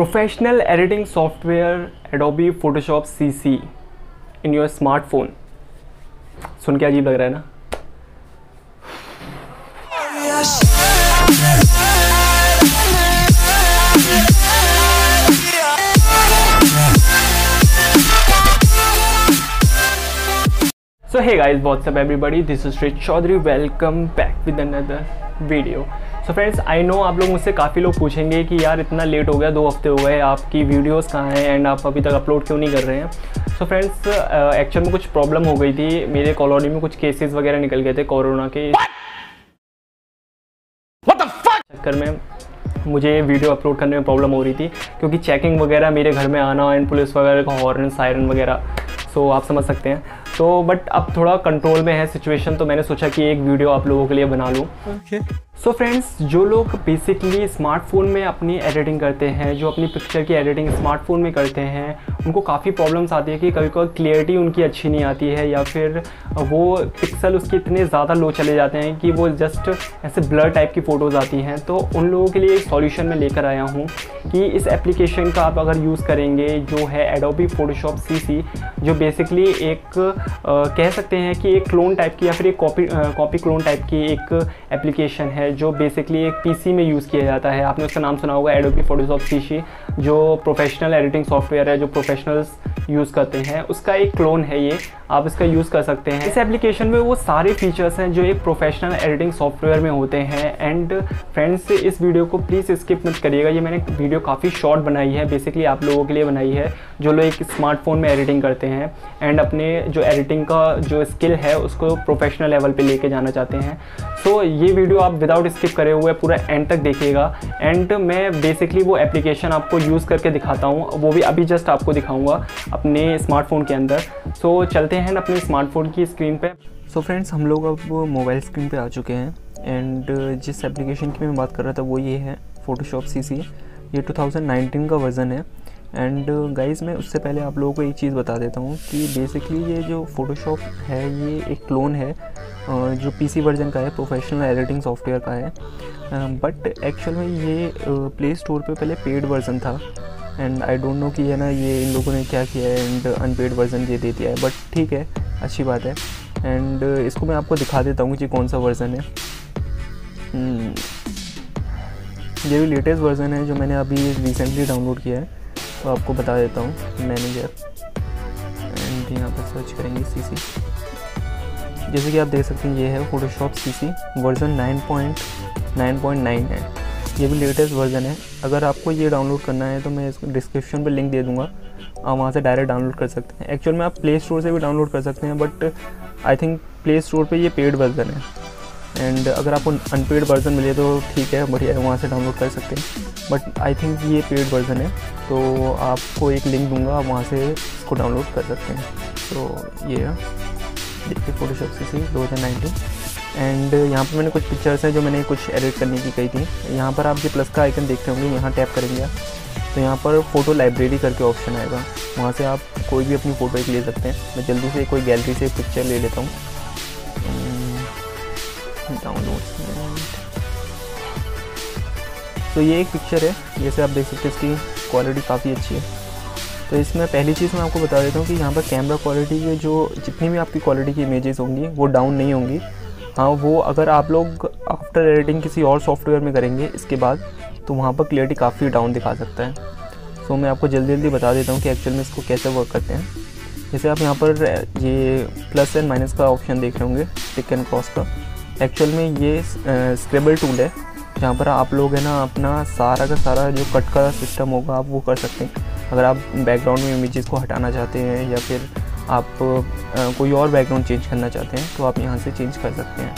Professional editing software Adobe Photoshop C C in your smartphone सुन के अजीब लग रहा है ना? So hey guys what's up everybody this is Shri Chaudhary welcome back with another video so friends I know आप लोग मुझसे काफ़ी लोग पूछेंगे कि यार इतना लेट हो गया दो हफ़्ते हो गए आपकी वीडियोस कहाँ हैं एंड आप अभी तक अपलोड क्यों नहीं कर रहे हैं? सो फ्रेंड्स एक्चुअल में कुछ प्रॉब्लम हो गई थी मेरे कॉलोनी में कुछ केसेस वगैरह निकल गए थे कोरोना के। चक्कर में मुझे वीडियो अपलोड करने में प्रॉब्लम हो रही थी क्योंकि चेकिंग वगैरह मेरे घर में आना एंड पुलिस वगैरह का हॉर्न सायरन वगैरह सो आप समझ सकते हैं। तो बट अब थोड़ा कंट्रोल में है सिचुएशन तो मैंने सोचा कि एक वीडियो आप लोगों के लिए बना लूँ। Okay. सो so फ्रेंड्स जो लोग बेसिकली स्मार्टफ़ोन में अपनी एडिटिंग करते हैं जो अपनी पिक्चर की एडिटिंग स्मार्टफ़ोन में करते हैं उनको काफ़ी प्रॉब्लम्स आती है कि कभी कभी क्लियरिटी उनकी अच्छी नहीं आती है या फिर वो पिक्सल उसके इतने ज़्यादा लो चले जाते हैं कि वो जस्ट ऐसे ब्लर टाइप की फ़ोटोज़ आती हैं। तो उन लोगों के लिए एक सॉल्यूशन मैं लेकर आया हूँ कि इस एप्लीकेशन का आप अगर यूज़ करेंगे जो है एडोबी फोटोशॉप सी जो बेसिकली एक आ, कह सकते हैं कि एक क्लोन टाइप की या फिर एक कॉपी कॉपी क्लोन टाइप की एक एप्लीकेशन है जो बेसिकली एक पीसी में यूज़ किया जाता है। आपने उसका नाम सुना होगा एडोबी फोटोशॉप सी जो प्रोफेशनल एडिटिंग सॉफ्टवेयर है, जो प्रोफेशनल्स यूज़ करते हैं। उसका एक क्लोन है ये आप इसका यूज़ कर सकते हैं। इस एप्लीकेशन में वो सारे फीचर्स हैं जो एक प्रोफेशनल एडिटिंग सॉफ्टवेयर में होते हैं। एंड फ्रेंड्स इस वीडियो को प्लीज़ स्किप मत करिएगा। ये मैंने वीडियो काफ़ी शॉर्ट बनाई है। बेसिकली आप लोगों के लिए बनाई है जो लोग एक स्मार्टफ़ोन में एडिटिंग करते हैं। एंड अपने जो एडिटिंग का जो स्किल है उसको प्रोफेशनल लेवल पर लेके जाना चाहते हैं। सो so, ये वीडियो आप विदाउट स्किप करे हुए पूरा एंड तक देखिएगा। एंड मैं बेसिकली वो एप्लीकेशन आपको यूज़ करके दिखाता हूँ। वो भी अभी जस्ट आपको दिखाऊँगा अपने स्मार्टफ़ोन के अंदर। सो so, चलते हैं अपने स्मार्टफ़ोन की स्क्रीन पे? सो so फ्रेंड्स हम लोग अब मोबाइल स्क्रीन पे आ चुके हैं एंड जिस एप्लीकेशन की मैं बात कर रहा था वो ये है फ़ोटोशॉप सी ये 2019 का वर्ज़न है एंड गाइस मैं उससे पहले आप लोगों को एक चीज़ बता देता हूँ कि बेसिकली ये जो फ़ोटोशॉप है, ये एक क्लोन है जो पीसी वर्जन का है प्रोफेशनल एडिटिंग सॉफ्टवेयर का है. बट एक्चुअल में ये प्ले स्टोर पे पहले पेड वर्जन था. एंड आई डोंट नो कि है ना ये इन लोगों ने क्या किया है एंड अनपेड वर्जन ये दे दिया है। बट ठीक है, अच्छी बात है। एंड इसको मैं आपको दिखा देता हूँ कि कौन सा वर्ज़न है। Hmm. ये भी लेटेस्ट वर्ज़न है जो मैंने अभी रिसेंटली डाउनलोड किया है। तो आपको बता देता हूँ मैनेजर एंड यहाँ पर सर्च करेंगे सी सी जैसे कि आप देख सकते हैं, ये है फोटोशॉप सी सी वर्ज़न 9.9.9 है ये भी लेटेस्ट वर्ज़न है। अगर आपको ये डाउनलोड करना है तो मैं इसको डिस्क्रिप्शन पर लिंक दे दूँगा। आप वहाँ से डायरेक्ट डाउनलोड कर सकते हैं। एक्चुअल में आप प्ले स्टोर से भी डाउनलोड कर सकते हैं but I think play store पर ये पेड वर्ज़न है। एंड अगर आपको अनपेड वर्ज़न मिले तो ठीक है, बढ़िया है, वहाँ से डाउनलोड कर सकते हैं। बट आई थिंक ये पेड वर्ज़न है। तो आपको एक लिंक दूँगा, आप वहाँ से इसको डाउनलोड कर सकते हैं। तो ये है। देखिए फोटोशॉप सी सी दो हज़ार नाइनटीन। एंड यहाँ पर मैंने कुछ पिक्चर्स हैं जो मैंने कुछ एडिट करने की कही थी। यहाँ पर आप जो प्लस का आइकन देखते होंगे, यहाँ टैप करेंगे तो यहाँ पर फ़ोटो लाइब्रेरी करके ऑप्शन आएगा। वहाँ से आप कोई भी अपनी फ़ोटो एक ले सकते हैं। मैं जल्दी से कोई गैलरी से पिक्चर ले लेता हूँ। डाउनलोड तो ये एक पिक्चर है। जैसे आप देख सकते हैं, इसकी क्वालिटी काफ़ी अच्छी है। तो इसमें पहली चीज़ मैं आपको बता देता हूँ कि यहाँ पर कैमरा क्वालिटी के जो जितनी भी आपकी क्वालिटी की इमेजेस होंगी, वो डाउन नहीं होंगी। हाँ वो अगर आप लोग आफ्टर एडिटिंग किसी और सॉफ्टवेयर में करेंगे, इसके बाद तो वहाँ पर क्लियरिटी काफ़ी डाउन दिखा सकता है। सो मैं आपको जल्दी जल्दी बता देता हूँ कि एक्चुअल में इसको कैसे वर्क करते हैं। जैसे आप यहाँ पर, ये प्लस एंड माइनस का ऑप्शन देख रहे होंगे टिक एंड क्रॉस का। एक्चुअल में ये स्क्रेबल टूल है, जहाँ पर आप लोग है ना, अपना सारा का सारा जो कट का सिस्टम होगा, आप वो कर सकते हैं। अगर आप बैकग्राउंड में इमेजेस को हटाना चाहते हैं, या फिर आप कोई और बैकग्राउंड चेंज करना चाहते हैं तो आप यहाँ से चेंज कर सकते हैं।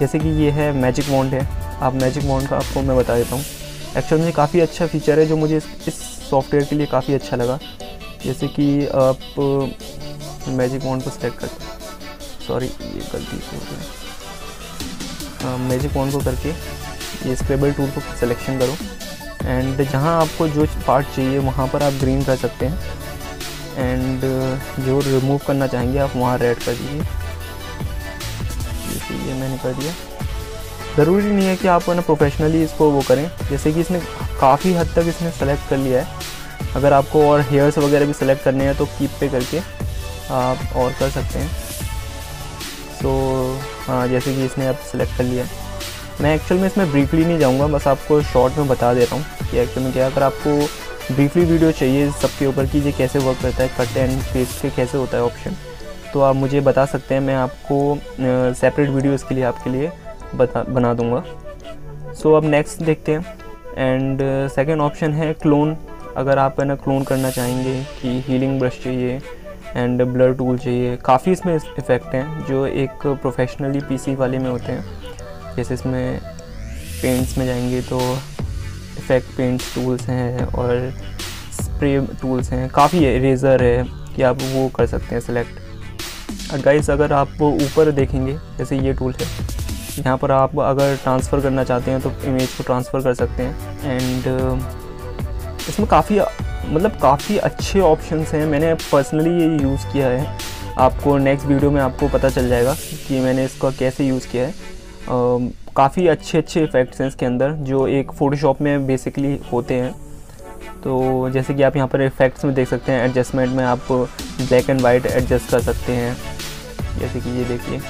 जैसे कि ये है मैजिक वॉन्ड है। आप मैजिक वॉन्ड का आपको मैं बता देता हूँ। एक्चुअल में काफ़ी अच्छा फीचर है जो मुझे इस, सॉफ्टवेयर के लिए काफ़ी अच्छा लगा। जैसे कि आप मैजिक वॉन्ड को सिलेक्ट करते सॉरी ये गलती से हो गया। मैजिक वॉन्ड को करके ये स्क्रेबल टूल को सिलेक्शन करो। एंड जहाँ आपको जो पार्ट चाहिए वहाँ पर आप ग्रीन कर सकते हैं। एंड जो रिमूव करना चाहेंगे आप वहाँ रेड कर दीजिए। जैसे ये मैंने कर दिया। ज़रूरी नहीं है कि आप ना प्रोफेशनली इसको वो करें। जैसे कि इसने काफ़ी हद तक इसने सेलेक्ट कर लिया है। अगर आपको और हेयर्स वगैरह भी सेलेक्ट करने हैं तो कीप पे करके आप और कर सकते हैं। सो so, हाँ जैसे कि इसने अब सेलेक्ट कर लिया है। मैं एक्चुअल में इसमें ब्रीफली नहीं जाऊँगा बस आपको शॉर्ट में बता दे रहा हूँ कि एक्चुअल में क्या अगर आपको ब्रीफली वीडियो चाहिए सबके ऊपर कि ये कैसे वर्क करता है कट एंड पेस्ट के कैसे होता है ऑप्शन तो आप मुझे बता सकते हैं मैं आपको सेपरेट वीडियो इसके लिए आपके लिए बता बना दूँगा। सो so, अब नेक्स्ट देखते हैं। एंड सेकेंड ऑप्शन है क्लोन अगर आप है ना क्लोन करना चाहेंगे कि हीलिंग ब्रश चाहिए एंड ब्लर टूल चाहिए काफ़ी इसमें इफ़ेक्ट हैं जो एक प्रोफेशनली पीसी वाले में होते हैं। जैसे इसमें पेंट्स में जाएँगे तो इफ़ेक्ट पेंट टूल्स हैं और स्प्रे टूल्स हैं, काफ़ी इरेज़र है कि आप वो कर सकते हैं सिलेक्ट गाइस अगर आप ऊपर देखेंगे, जैसे ये टूल है, यहाँ पर आप अगर ट्रांसफ़र करना चाहते हैं तो इमेज को ट्रांसफ़र कर सकते हैं. एंड इसमें काफ़ी मतलब काफ़ी अच्छे ऑप्शंस हैं, मैंने पर्सनली ये यूज़ किया है. आपको नेक्स्ट वीडियो में आपको पता चल जाएगा कि मैंने इसका कैसे यूज़ किया है. काफ़ी अच्छे अच्छे इफ़ेक्ट्स हैं इसके अंदर, जो एक फ़ोटोशॉप में बेसिकली होते हैं। तो जैसे कि आप यहाँ पर इफ़ेक्ट्स में देख सकते हैं एडजस्टमेंट में आप ब्लैक एंड वाइट एडजस्ट कर सकते हैं। जैसे कि ये देखिए।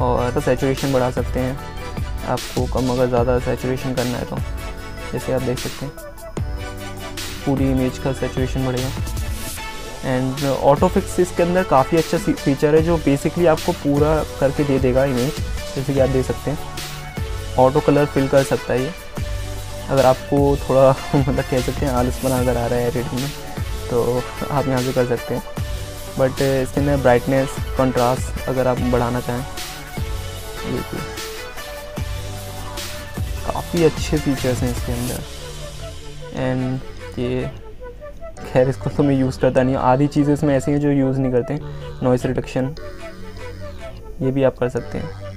और तो सेचुरेशन बढ़ा सकते हैं। आपको कम अगर ज़्यादा सेचुरेशन करना है तो। जैसे आप देख सकते हैं। पूरी इमेज का सेचुरेशन बढ़ेगा। एंड ऑटो फिक्स इसके अंदर काफ़ी अच्छा फीचर है, जो बेसिकली आपको पूरा करके दे देगा इमेज जैसे कि आप देख सकते हैं। ऑटो कलर फिल कर सकता है ये। अगर आपको थोड़ा मतलब कह सकते हैं आलस बना अगर आ रहा है एडिटिंग में तो आप यहाँ से कर सकते हैं। बट इसके अंदर ब्राइटनेस कंट्रास्ट अगर आप बढ़ाना चाहें काफ़ी अच्छे फीचर्स हैं इसके अंदर। एंड ये, खैर, इसको तो मैं यूज़ करता नहीं हूँ। आधी चीज़ें इसमें ऐसी हैं जो यूज़ नहीं करते। नॉइस रिडक्शन ये भी आप कर सकते हैं।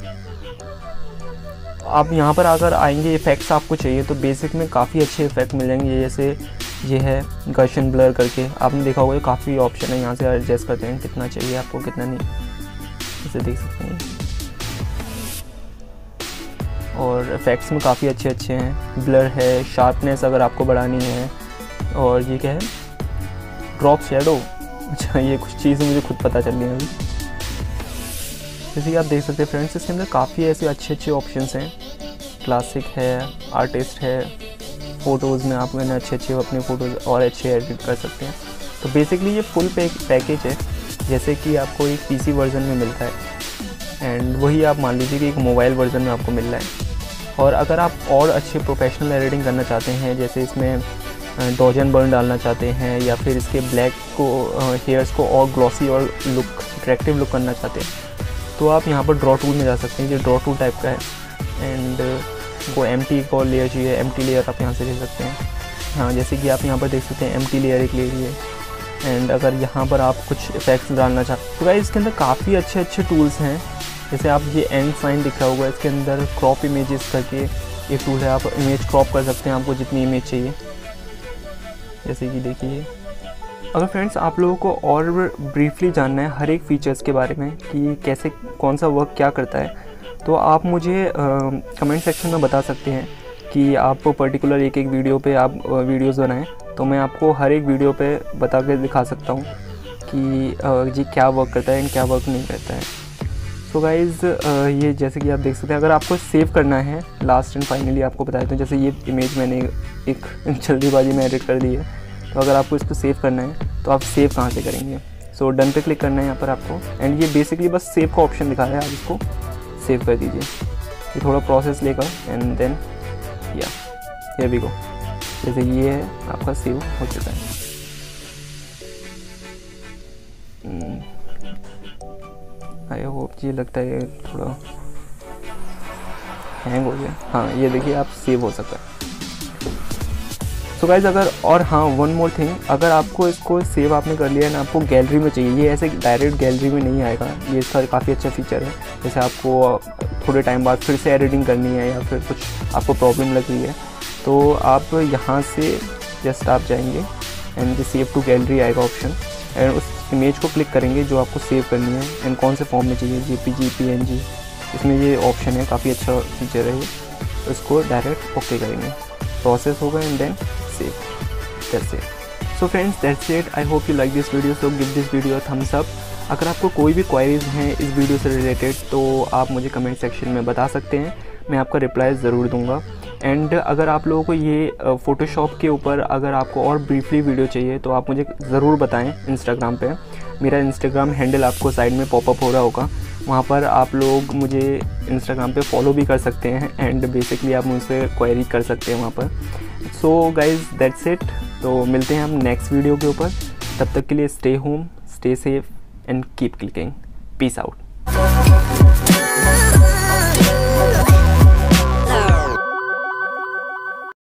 आप यहाँ पर अगर आएँगे इफ़ेक्ट्स आपको चाहिए तो बेसिक में काफ़ी अच्छे इफ़ेक्ट मिल जाएँगे, जैसे ये है गशन ब्लर करके। आपने देखा होगा काफ़ी ऑप्शन है, यहाँ से एडजस्ट करते हैं, कितना चाहिए आपको, कितना नहीं। इसे देख सकते हैं। और इफ़ेक्ट्स में काफ़ी अच्छे अच्छे हैं। ब्लर है शार्पनेस अगर आपको बढ़ानी है, और ये क्या है? ड्रॉप शेडो अच्छा ये कुछ चीज़ें मुझे खुद पता चल रही हैं अभी। जैसे कि आप देख सकते हैं फ्रेंड्स इसके अंदर काफ़ी ऐसे अच्छे अच्छे ऑप्शन हैं। क्लासिक है आर्टिस्ट है फ़ोटोज़ में आप मैंने अच्छे अच्छे अपने फ़ोटोज़ और अच्छे एडिट कर सकते हैं। तो बेसिकली ये फुल पैक पैकेज है, जैसे कि आपको एक पीसी वर्जन में मिलता है। एंड वही आप मान लीजिए कि एक मोबाइल वर्जन में आपको मिल रहा है। और अगर आप और अच्छे प्रोफेशनल एडिटिंग करना चाहते हैं, जैसे इसमें डॉज एंड बर्न डालना चाहते हैं, या फिर इसके ब्लैक को हेयर्स को और ग्लॉसी और लुक अट्रैक्टिव लुक करना चाहते हैं तो आप यहाँ पर ड्रॉ टूल में जा सकते हैं, ये ड्रॉ टूल टाइप का है। एंड वो एम टी को लेयर चाहिए एम टी लेयर आप यहाँ से ले सकते हैं। हाँ जैसे कि आप यहाँ पर देख सकते हैं एम टी लेयर एक ले लिए एंड अगर यहाँ पर आप कुछ इफेक्ट्स डालना चाहते तो भाई इसके अंदर काफ़ी अच्छे अच्छे टूल्स हैं। जैसे आप ये एंड साइन दिखा रहा होगा इसके अंदर क्रॉप इमेजेस करके एक टूल है, आप इमेज क्रॉप कर सकते हैं, आपको जितनी इमेज चाहिए। जैसे कि देखिए। अगर फ्रेंड्स आप लोगों को और ब्रीफली जानना है हर एक फीचर्स के बारे में कि कैसे, कौन सा वर्क क्या करता है तो आप मुझे कमेंट सेक्शन में बता सकते हैं कि आप पर्टिकुलर एक एक वीडियो पे आप वीडियोस बनाएँ तो मैं आपको हर एक वीडियो पे बता के दिखा सकता हूँ कि जी क्या वर्क करता है एंड क्या वर्क नहीं करता है। सो so गाइज़ ये जैसे कि आप देख सकते हैं, अगर आपको सेव करना है लास्ट एंड फाइनली आपको बता देता हूँ जैसे ये इमेज मैंने एक जल्दीबाजी में एडिट कर दी है। तो अगर आपको इसको सेव करना है तो आप सेव कहाँ से करेंगे? सो डन पे क्लिक करना है यहाँ पर आपको। एंड ये बेसिकली बस सेव का ऑप्शन दिखा रहा है, आप इसको सेव कर दीजिए। ये थोड़ा प्रोसेस लेगा एंड देन या ये भी गो जैसे ये है, आपका सेव हो चुका है। आई hmm. होप ये लगता है थोड़ा हैंग हो गया। हाँ ये देखिए, आप सेव हो सकता है। सो गाइज़ अगर, और हाँ वन मोर थिंग अगर आपको इसको सेव आपने कर लिया है ना, आपको गैलरी में चाहिए, ये ऐसे डायरेक्ट गैलरी में नहीं आएगा। ये इसका काफ़ी अच्छा फीचर है। जैसे आपको थोड़े टाइम बाद फिर से एडिटिंग करनी है या फिर कुछ आपको प्रॉब्लम लग रही है। तो आप यहाँ से जस्ट आप जाएँगे एंड सेव टू गैलरी आएगा ऑप्शन एंड उस इमेज को क्लिक करेंगे जो आपको सेव करनी है। एंड कौन से फॉर्म में चाहिए? J P G P N G इसमें ये ऑप्शन है, काफ़ी अच्छा फीचर है ये। इसको डायरेक्ट ओके करेंगे। प्रोसेस होगा and then save that's it so friends that's it I hope you like this video so give this video thumbs up अगर आपको कोई भी क्वायरीज हैं इस वीडियो से रिलेटेड तो आप मुझे कमेंट सेक्शन में बता सकते हैं। मैं आपका रिप्लाई ज़रूर दूँगा। एंड अगर आप लोगों को ये फ़ोटोशॉप के ऊपर अगर आपको और ब्रीफली वीडियो चाहिए तो आप मुझे ज़रूर बताएँ इंस्टाग्राम पे। मेरा इंस्टाग्राम हैंडल आपको साइड में पॉपअप हो रहा होगा। वहाँ पर आप लोग मुझे इंस्टाग्राम पे फॉलो भी कर सकते हैं एंड बेसिकली आप मुझसे क्वेरी कर सकते हैं वहाँ पर। सो गाइज़ दैट्स इट तो मिलते हैं हम नेक्स्ट वीडियो के ऊपर। तब तक के लिए stay home stay safe and keep clicking peace out